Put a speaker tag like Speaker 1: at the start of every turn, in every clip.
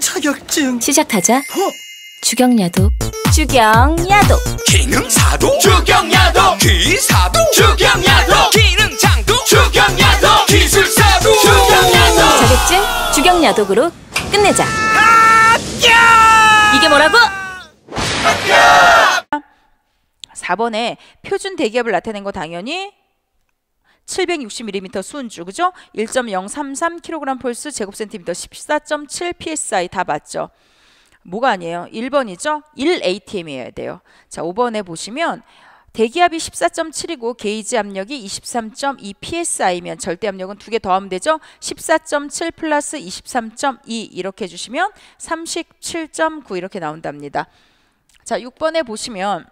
Speaker 1: 자격증
Speaker 2: 시작하자.
Speaker 1: 어?
Speaker 2: 주경야도. 주경야도.
Speaker 3: 기능사도 주경야도 기사도 주경야도 기능장도 주경야도 기술사도 주경야도
Speaker 2: 자격증 주경야독으로 끝내자. 이게 뭐라고?
Speaker 4: 4번에 표준 대기압을 나타낸 거 당연히 760mm 순주 그죠? 1.033kg 폴스 제곱센티미터 14.7 psi 다 맞죠? 뭐가 아니에요? 1번이죠? 1atm이어야 돼요. 자, 5번에 보시면 대기압이 14.7이고 게이지 압력이 23.2 psi면 절대 압력은 두 개 더하면 되죠? 14.7 플러스 23.2 이렇게 해주시면 37.9 이렇게 나온답니다. 자, 6번에 보시면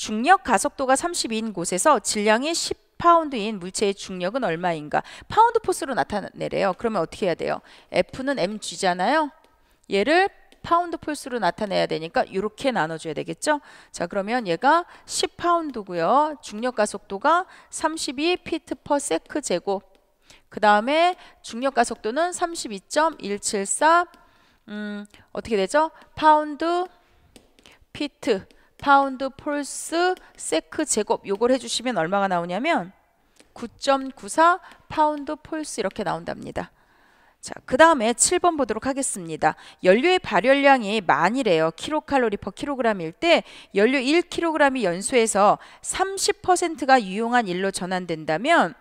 Speaker 4: 중력 가속도가 32인 곳에서 질량이 10 파운드인 물체의 중력은 얼마인가? 파운드 force로 나타내래요. 그러면 어떻게 해야 돼요? F는 mg잖아요. 얘를 파운드 force로 나타내야 되니까 이렇게 나눠줘야 되겠죠? 자 그러면 얘가 10파운드고요. 중력 가속도가 32 피트 per sec 제곱. 그 다음에 중력 가속도는 32.174 음, 어떻게 되죠? 파운드 피트 파운드 force sec 제곱 요걸 해주시면 얼마가 나오냐면 9.94 파운드 force 이렇게 나온답니다. 자, 그 다음에 7번 보도록 하겠습니다. 연료의 발열량이 만이래요. 킬로칼로리 per 킬로그램일 때 연료 1kg이 연소해서 30%가 유용한 일로 전환된다면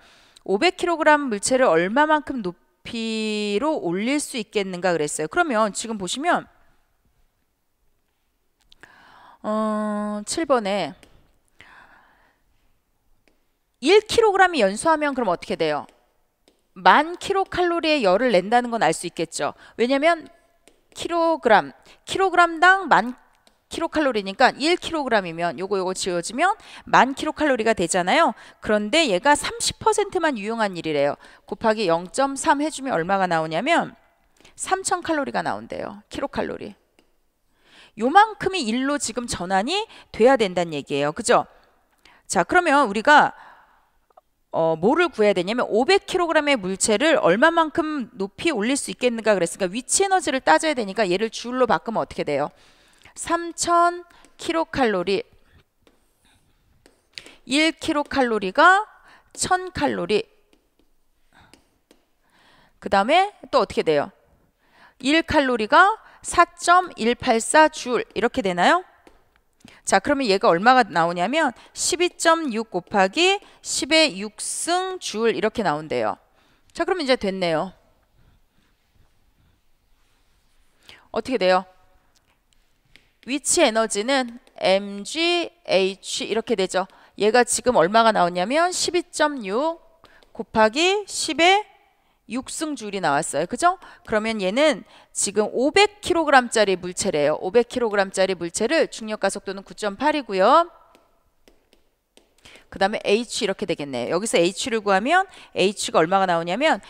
Speaker 4: 500kg 물체를 얼마만큼 높이로 올릴 수 있겠는가 그랬어요. 그러면 지금 보시면 어, 7번에 1kg이 연소하면 그럼 어떻게 돼요? 만 킬로칼로리의 열을 낸다는 건 알 수 있겠죠. 왜냐면 킬로그램, 킬로그램당 만 킬로칼로리니까 1kg이면 요거 요거 지워지면 만 킬로칼로리가 되잖아요. 그런데 얘가 30%만 유용한 일이래요. 곱하기 0.3 해주면 얼마가 나오냐면 3000 칼로리가 나온대요. 킬로칼로리. 요만큼이 일로 지금 전환이 돼야 된다는 얘기예요. 그죠? 자, 그러면 우리가 어, 뭐를 구해야 되냐면 500kg의 물체를 얼마만큼 높이 올릴 수 있겠는가 그랬으니까 위치 에너지를 따져야 되니까 얘를 줄로 바꾸면 어떻게 돼요? 3000kcal 1kcal가 1000칼로리 그 다음에 또 어떻게 돼요? 1칼로리가 4.184줄 이렇게 되나요? 자 그러면 얘가 얼마가 나오냐면 12.6 곱하기 10의 6승 줄 이렇게 나온대요. 자 그러면 이제 됐네요. 어떻게 돼요? 위치 에너지는 mgh 이렇게 되죠. 얘가 지금 얼마가 나오냐면 12.6 곱하기 10의 6승줄이 나왔어요. 그죠? 그러면 얘는 지금 500kg짜리 물체래요. 500kg짜리 물체를 중력 가속도는 9.8이고요. 그 다음에 H 이렇게 되겠네요. 여기서 H를 구하면 H가 얼마가 나오냐면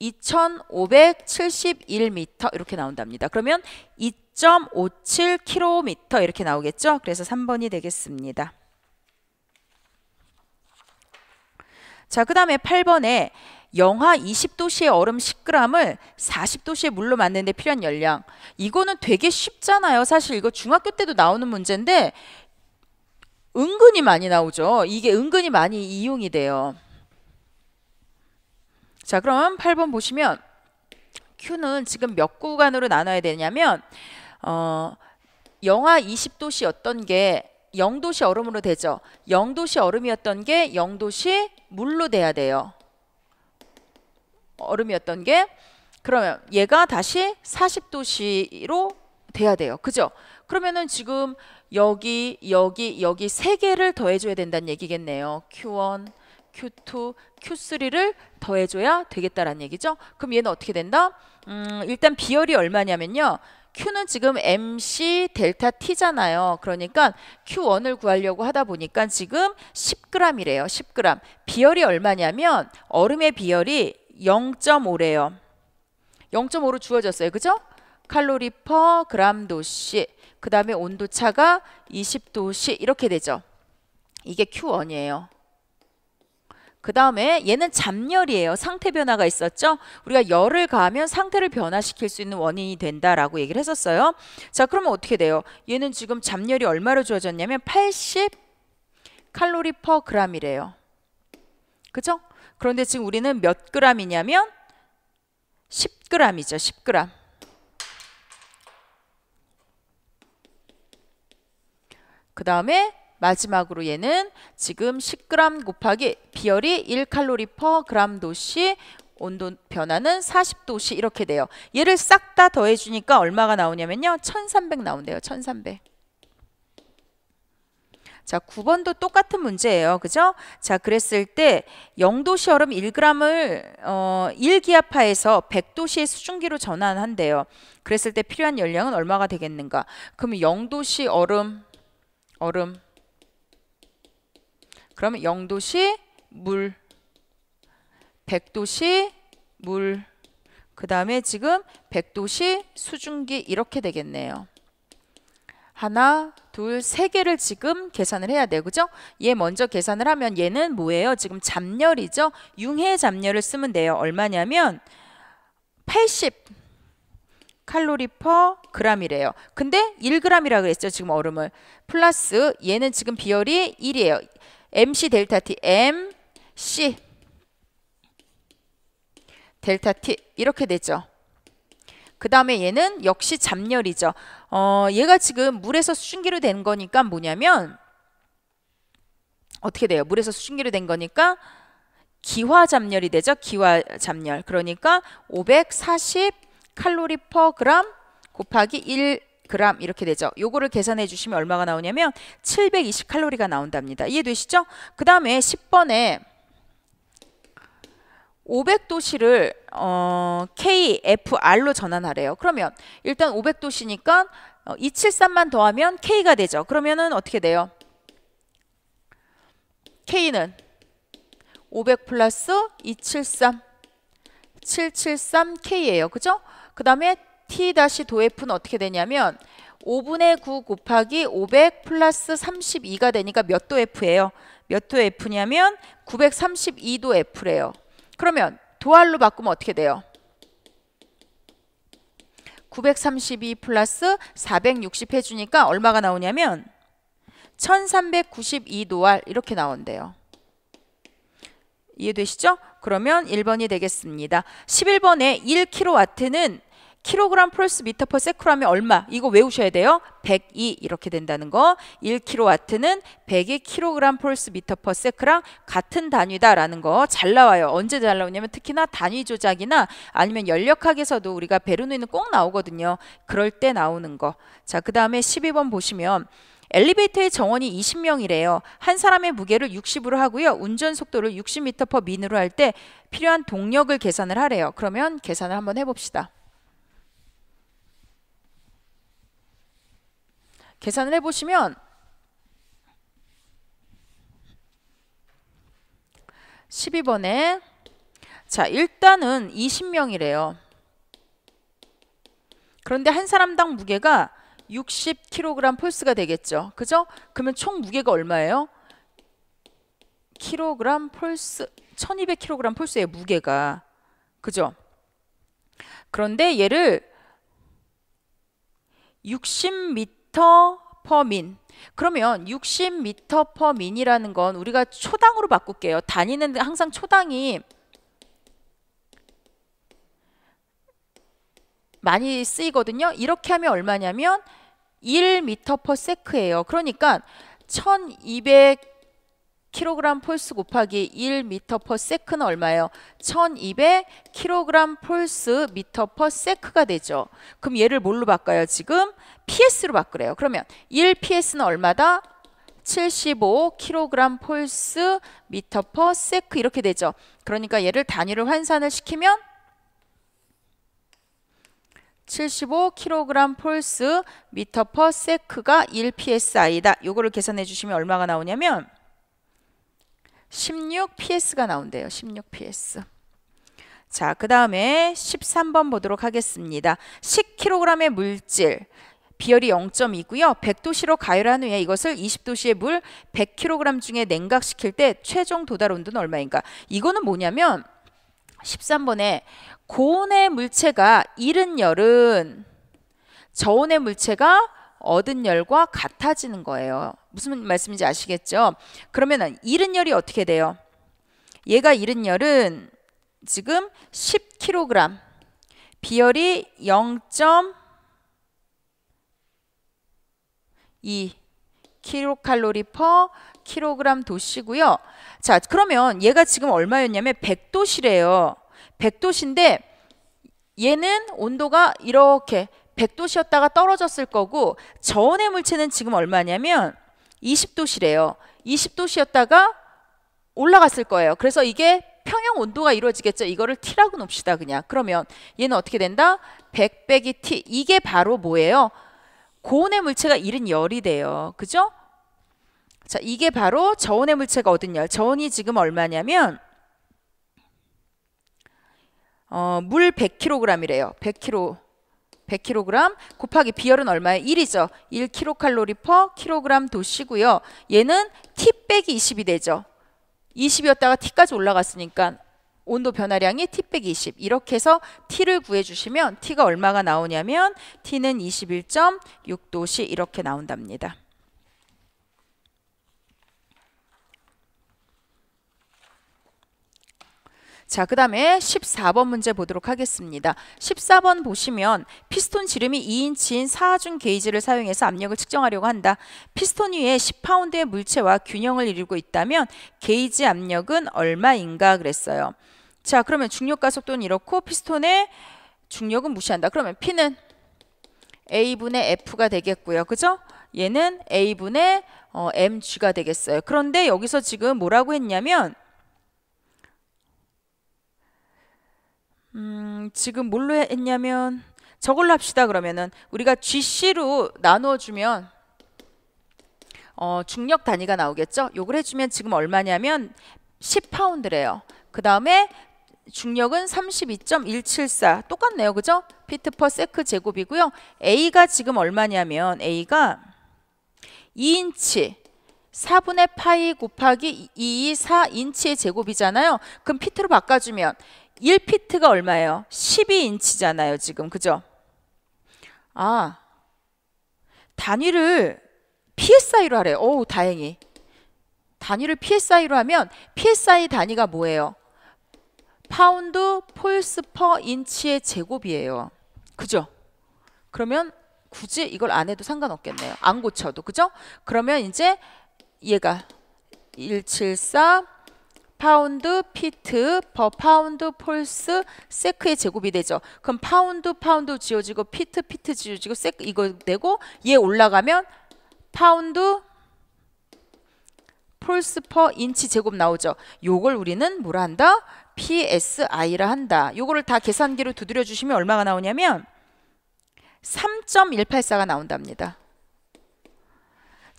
Speaker 4: 2571m 이렇게 나온답니다. 그러면 2.57km 이렇게 나오겠죠? 그래서 3번이 되겠습니다. 자, 그 다음에 8번에 영하 20도씨의 얼음 10g을 40도씨의 물로 만드는데 필요한 열량. 이거는 되게 쉽잖아요. 사실 이거 중학교 때도 나오는 문제인데 은근히 많이 나오죠. 이게 은근히 많이 이용이 돼요. 자, 그럼 8번 보시면 Q는 지금 몇 구간으로 나눠야 되냐면 어, 영하 20도씨였던 게 0도씨 얼음으로 되죠. 0도씨 얼음이었던 게 0도씨 물로 돼야 돼요. 얼음이었던 게 그러면 얘가 다시 40도씨로 돼야 돼요. 그죠? 그러면은 지금 여기 여기 여기 세 개를 더해줘야 된다는 얘기겠네요. Q1, Q2, Q3를 더해줘야 되겠다라는 얘기죠. 그럼 얘는 어떻게 된다? 음, 일단 비열이 얼마냐면요. Q는 지금 MC 델타 T잖아요. 그러니까 Q1을 구하려고 하다 보니까 지금 10g이래요. 10g. 비열이 얼마냐면 얼음의 비열이 0.5래요. 0.5로 주어졌어요. 그죠? 칼로리 퍼 그람 도씨. 그 다음에 온도 차가 20도씨 이렇게 되죠. 이게 Q1이에요. 그 다음에 얘는 잠열이에요. 상태 변화가 있었죠. 우리가 열을 가하면 상태를 변화시킬 수 있는 원인이 된다라고 얘기를 했었어요. 자, 그러면 어떻게 돼요? 얘는 지금 잠열이 얼마로 주어졌냐면 80 칼로리 퍼 그램이래요. 그죠? 그런데 지금 우리는 몇 그램이냐면 10g이죠. 10g. 그 다음에 마지막으로 얘는 지금 10g 곱하기 비열이 1칼로리 퍼 그램 도시 온도 변화는 40도씨 이렇게 돼요. 얘를 싹 다 더해주니까 얼마가 나오냐면요. 1300 나온대요. 1300. 자, 9번도 똑같은 문제예요. 그죠? 자, 그랬을 때 0도씨 얼음 1g을 어, 1기압하에서 100도씨의 수증기로 전환한대요. 그랬을 때 필요한 열량은 얼마가 되겠는가? 그러면 0도씨 얼음 얼음 그러면 0도씨 물 100도씨 물그 다음에 지금 100도씨 수증기 이렇게 되겠네요. 하나, 둘, 세 개를 지금 계산을 해야 돼요. 그죠? 얘 먼저 계산을 하면 얘는 뭐예요? 지금 잡열이죠? 융해 잡열을 쓰면 돼요. 얼마냐면 80 칼로리 퍼 그램이래요. 근데 1g이라 그랬죠. 지금 얼음을. 플러스 얘는 지금 비열이 1이에요. MC 델타 T, MC 델타 T 이렇게 되죠. 그 다음에 얘는 역시 잡열이죠. 어, 얘가 지금 물에서 수증기로 된 거니까 뭐냐면 어떻게 돼요? 물에서 수증기로 된 거니까 기화 잡열이 되죠. 기화 잡열. 그러니까 540 칼로리 퍼 그램 곱하기 1 그램 이렇게 되죠. 요거를 계산해 주시면 얼마가 나오냐면 720 칼로리가 나온답니다. 이해되시죠? 그 다음에 10번에 500도씨를 어, KFR로 전환하래요. 그러면 일단 500도씨니까 어, 273만 더하면 K가 되죠. 그러면은 어떻게 돼요? K는 500 플러스 273 773K예요. 그죠? 그 다음에 T-도F는 어떻게 되냐면 5분의 9 곱하기 500 플러스 32가 되니까 몇 도 F예요? 몇 도 F냐면 932도 F래요. 그러면 도알로 바꾸면 어떻게 돼요? 932 플러스 460 해주니까 얼마가 나오냐면 1392 도알 이렇게 나온대요. 이해되시죠? 그러면 1번이 되겠습니다. 11번에 1kW는 킬로그램 force 미터 per sec라면 얼마? 이거 외우셔야 돼요. 102 이렇게 된다는 거. 1kW는 102 킬로그램 force 미터 per sec랑 같은 단위다라는 거 잘 나와요. 언제 잘 나오냐면 특히나 단위 조작이나 아니면 열역학에서도 우리가 베르누이는 꼭 나오거든요. 그럴 때 나오는 거. 자, 그다음에 12번 보시면 엘리베이터의 정원이 20명이래요. 한 사람의 무게를 60으로 하고요. 운전 속도를 60m per min으로 할 때 필요한 동력을 계산을 하래요. 그러면 계산을 한번 해봅시다. 계산을 해보시면 12번에 자 일단은 20명이래요. 그런데 한 사람당 무게가 60kg 폴스가 되겠죠. 그죠? 그러면 총 무게가 얼마예요? 킬로그램 폴스 1200kg 폴스의 무게가 그죠? 그런데 얘를 60m per min 그러면 60m per min이라는 건 우리가 초당으로 바꿀게요. 단위는 항상 초당이 많이 쓰이거든요. 이렇게 하면 얼마냐면 1m per sec예요. 그러니까 1200 킬로그램 force 곱하기 1m per sec는 얼마예요? 1200 킬로그램 force 미터 per sec가 되죠. 그럼 얘를 뭘로 바꿔요? 지금 PS로 바꾸래요. 그러면 1 PS는 얼마다? 75 킬로그램 force 미터 per sec 이렇게 되죠. 그러니까 얘를 단위로 환산을 시키면 75kg force 미터 퍼 세크가 1psi다. 요거를 계산해 주시면 얼마가 나오냐면 16ps가 나온대요. 16ps. 자, 그 다음에 13번 보도록 하겠습니다. 10kg의 물질 비열이 0.2고요. 100도씨로 가열한 후에 이것을 20도씨의 물 100kg 중에 냉각시킬 때 최종 도달 온도는 얼마인가? 이거는 뭐냐면 13번에 고온의 물체가 잃은 열은 저온의 물체가 얻은 열과 같아지는 거예요. 무슨 말씀인지 아시겠죠? 그러면 잃은 열이 어떻게 돼요? 얘가 잃은 열은 지금 10kg, 비열이 0.2 킬로칼로리 퍼 킬로그램 도시고요. 자, 그러면 얘가 지금 얼마였냐면 100도시래요. 100도시인데 얘는 온도가 이렇게 100도씨였다가 떨어졌을 거고 저온의 물체는 지금 얼마냐면 20도씨래요. 20도씨였다가 올라갔을 거예요. 그래서 이게 평형 온도가 이루어지겠죠. 이거를 T라고 놉시다 그냥. 그러면 얘는 어떻게 된다? 100 빼기 T. 이게 바로 뭐예요? 고온의 물체가 잃은 열이 돼요. 그죠? 자, 이게 바로 저온의 물체가 얻은 열. 저온이 지금 얼마냐면 어, 물 100kg이래요. 100kg. 100kg 곱하기 비열은 얼마예요? 1이죠. 1kcal per kg 도시고요. 얘는 T 빼기 20이 되죠. 20이었다가 T까지 올라갔으니까 온도 변화량이 T 빼기 20 이렇게 해서 T를 구해주시면 T가 얼마가 나오냐면 T는 21.6도씨 이렇게 나온답니다. 자, 그 다음에 14번 문제 보도록 하겠습니다. 14번 보시면 피스톤 지름이 2인치인 사중 게이지를 사용해서 압력을 측정하려고 한다. 피스톤 위에 10파운드의 물체와 균형을 이루고 있다면 게이지 압력은 얼마인가 그랬어요. 자, 그러면 중력 가속도는 이렇고 피스톤의 중력은 무시한다. 그러면 P는 A분의 F가 되겠고요. 그죠? 얘는 A분의 어, mg가 되겠어요. 그런데 여기서 지금 뭐라고 했냐면 음, 지금 뭘로 했냐면 저걸로 합시다 그러면은 우리가 GC로 나누어 주면 어, 중력 단위가 나오겠죠? 요걸 해주면 지금 얼마냐면 10파운드래요. 그 다음에 중력은 32.174 똑같네요. 그죠? 피트 per sec 제곱이고요. A가 지금 얼마냐면 A가 2인치 4분의 파이 곱하기 2, 4인치의 제곱이잖아요. 그럼 피트로 바꿔주면 1피트가 얼마예요? 12인치잖아요, 지금. 그죠? 아, 단위를 PSI로 하래요. 오, 다행히. 단위를 PSI로 하면 PSI 단위가 뭐예요? 파운드 force per 인치의 제곱이에요. 그죠? 그러면 굳이 이걸 안 해도 상관없겠네요. 안 고쳐도. 그죠? 그러면 이제 얘가 174 파운드 피트 per 파운드 force sec의 제곱이 되죠. 그럼 파운드 파운드 지워지고 피트 피트 지워지고 sec 이거 되고 얘 올라가면 파운드 force per 인치 제곱 나오죠. 요걸 우리는 뭐라 한다? PSI라 한다. 요거를 다 계산기로 두드려 주시면 얼마가 나오냐면 3.184가 나온답니다.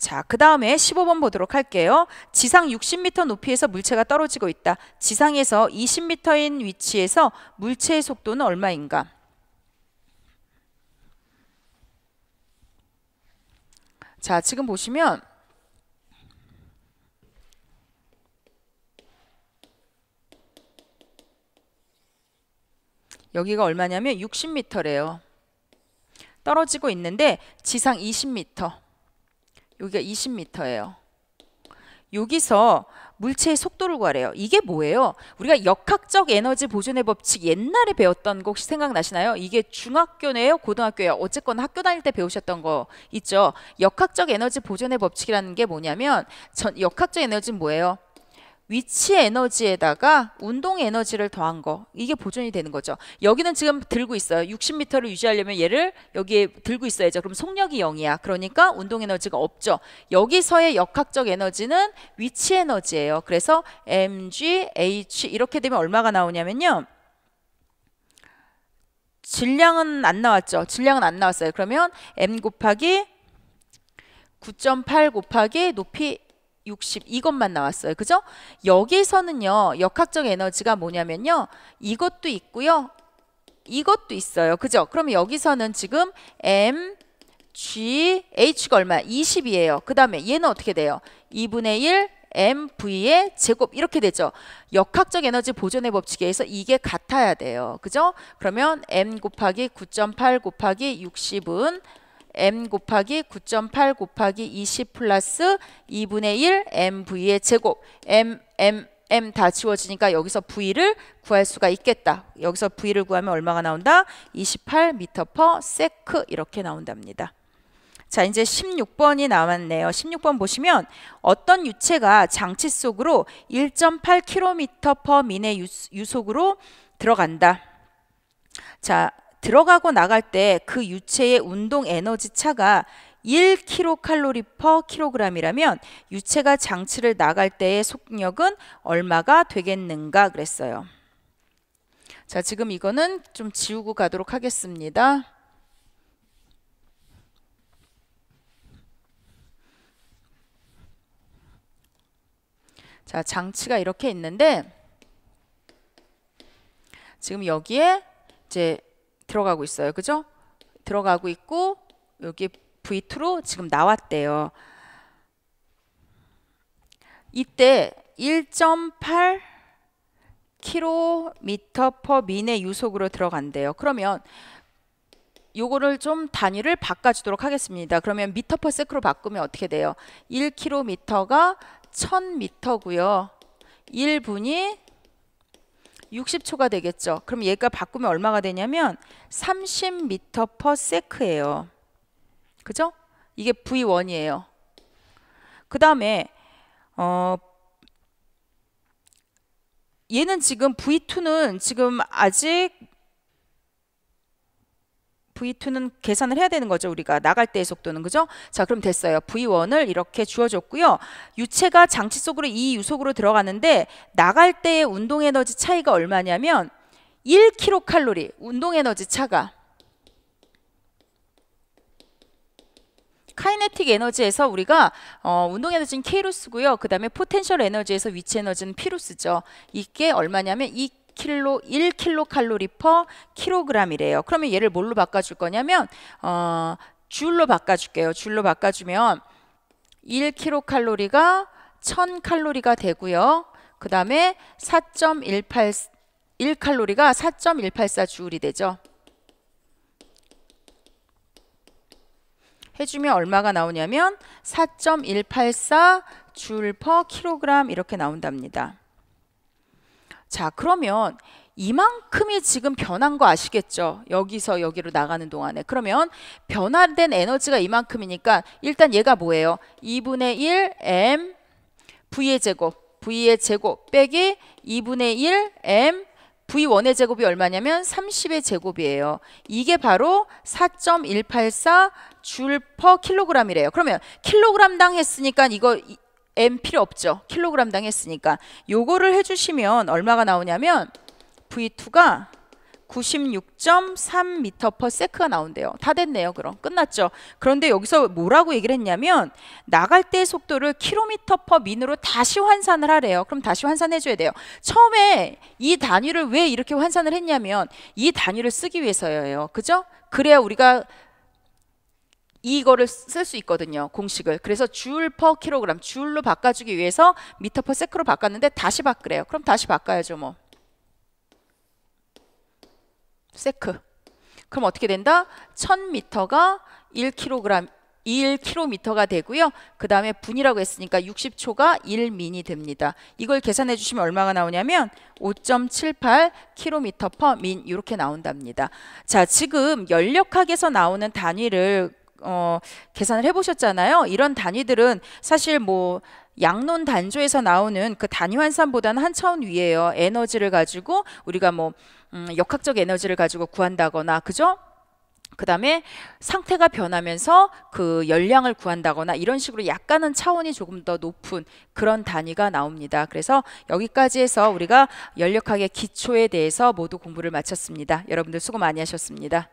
Speaker 4: 자, 그 다음에 15번 보도록 할게요. 지상 60m 높이에서 물체가 떨어지고 있다. 지상에서 20m인 위치에서 물체의 속도는 얼마인가? 자, 지금 보시면 여기가 얼마냐면 60m래요. 떨어지고 있는데 지상 20m. 여기가 20m예요. 여기서 물체의 속도를 구하래요. 이게 뭐예요? 우리가 역학적 에너지 보존의 법칙 옛날에 배웠던 거 혹시 생각나시나요? 이게 중학교네요? 고등학교예요? 어쨌거나 학교 다닐 때 배우셨던 거 있죠? 역학적 에너지 보존의 법칙이라는 게 뭐냐면 전, 역학적 에너지는 뭐예요? 위치 에너지에다가 운동 에너지를 더한 거 이게 보존이 되는 거죠. 여기는 지금 들고 있어요. 60m를 유지하려면 얘를 여기에 들고 있어야죠. 그럼 속력이 0이야. 그러니까 운동 에너지가 없죠. 여기서의 역학적 에너지는 위치 에너지예요. 그래서 mg, h 이렇게 되면 얼마가 나오냐면요. 질량은 안 나왔죠. 질량은 안 나왔어요. 그러면 m 곱하기 9.8 곱하기 높이 60 이것만 나왔어요. 그죠? 여기서는요. 역학적 에너지가 뭐냐면요. 이것도 있고요. 이것도 있어요. 그죠? 그러면 여기서는 지금 m G H가 얼마? 20이에요. 그 다음에 얘는 어떻게 돼요? 2분의 1 mv의 제곱 이렇게 되죠. 역학적 에너지 보존의 법칙에 의해서 이게 같아야 돼요. 그죠? 그러면 m 곱하기 9.8 곱하기 60은 m 곱하기 9.8 곱하기 20 플러스 2분의 1 mv의 제곱 m m m 다 지워지니까 여기서 v를 구할 수가 있겠다. 여기서 v를 구하면 얼마가 나온다? 28m per sec 이렇게 나온답니다. 자, 이제 16번이 남았네요. 16번 보시면 어떤 유체가 장치 속으로 1.8km per min의 유속으로 들어간다. 자, 들어가고 나갈 때 그 유체의 운동 에너지 차가 1kcal per kg이라면 유체가 장치를 나갈 때의 속력은 얼마가 되겠는가 그랬어요. 자, 지금 이거는 좀 지우고 가도록 하겠습니다. 자, 장치가 이렇게 있는데 지금 여기에 이제 들어가고 있어요. 그죠? 들어가고 있고 여기 V2로 지금 나왔대요. 이때 1.8 km per min의 유속으로 들어간대요. 그러면 요거를 좀 단위를 바꿔주도록 하겠습니다. 그러면 미터 퍼 세크로 바꾸면 어떻게 돼요? 1km가 1000m고요. 1분이 60초가 되겠죠. 그럼 얘가 바꾸면 얼마가 되냐면 30m per sec예요. 그죠? 이게 V1이에요. 그 다음에 어 얘는 지금 V2는 지금 아직 V2는 계산을 해야 되는 거죠. 우리가 나갈 때의 속도는 그죠? 자, 그럼 됐어요. V1을 이렇게 주어줬고요. 유체가 장치 속으로 이 유속으로 들어가는데 나갈 때의 운동 에너지 차이가 얼마냐면 1kcal 운동 에너지 차가 kinetic 에너지에서 우리가 어, 운동 에너지는 K로 쓰고요. 그 다음에 potential 에너지에서 위치 에너지는 P로 쓰죠. 이게 얼마냐면 이 킬로 1킬로 칼로리 per 킬로그램이래요. 그러면 얘를 뭘로 바꿔 줄 거냐면 어, 줄로 바꿔 줄게요. 줄로 바꿔 주면 1킬로 칼로리가 1000 칼로리가 되고요. 그 다음에 4.18 1칼로리가 4.184 줄이 되죠. 해주면 얼마가 나오냐면 4.184 줄 퍼 킬로그램 이렇게 나온답니다. 자, 그러면 이만큼이 지금 변한 거 아시겠죠? 여기서 여기로 나가는 동안에. 그러면 변화된 에너지가 이만큼이니까 일단 얘가 뭐예요? 2분의 1 m v의 제곱, v의 제곱 빼기 2분의 1 m V1의 제곱이 얼마냐면 30의 제곱이에요. 이게 바로 4.184 줄 퍼 킬로그램이래요. 그러면 킬로그램당 했으니까 이거 M 필요 없죠. 킬로그램당 했으니까. 요거를 해주시면 얼마가 나오냐면 V2가 96.3m per sec가 나온대요. 다 됐네요. 그럼 끝났죠. 그런데 여기서 뭐라고 얘기를 했냐면 나갈 때 속도를 킬로미터 per min으로 다시 환산을 하래요. 그럼 다시 환산해 줘야 돼요. 처음에 이 단위를 왜 이렇게 환산을 했냐면 이 단위를 쓰기 위해서예요. 그죠? 그래야 우리가 이거를 쓸 수 있거든요. 공식을. 그래서 줄 per 킬로그램 줄로 바꿔주기 위해서 미터 per sec로 바꿨는데 다시 바꾸래요. 그럼 다시 바꿔야죠 뭐. 세크. 그럼 어떻게 된다? 1000m가 1kg 1km가 되고요. 그 다음에 분이라고 했으니까 60초가 1민이 됩니다. 이걸 계산해 주시면 얼마가 나오냐면 5.78 km per 민 이렇게 나온답니다. 자, 지금 연력학에서 나오는 단위를 어, 계산을 해보셨잖아요. 이런 단위들은 사실 뭐 양론 단조에서 나오는 그 단위 환산보다는 한 차원 위에요. 에너지를 가지고 우리가 뭐 음, 역학적 에너지를 가지고 구한다거나 그죠? 그 다음에 상태가 변하면서 그 열량을 구한다거나 이런 식으로 약간은 차원이 조금 더 높은 그런 단위가 나옵니다. 그래서 여기까지 해서 우리가 연력학의 기초에 대해서 모두 공부를 마쳤습니다. 여러분들 수고 많이 하셨습니다.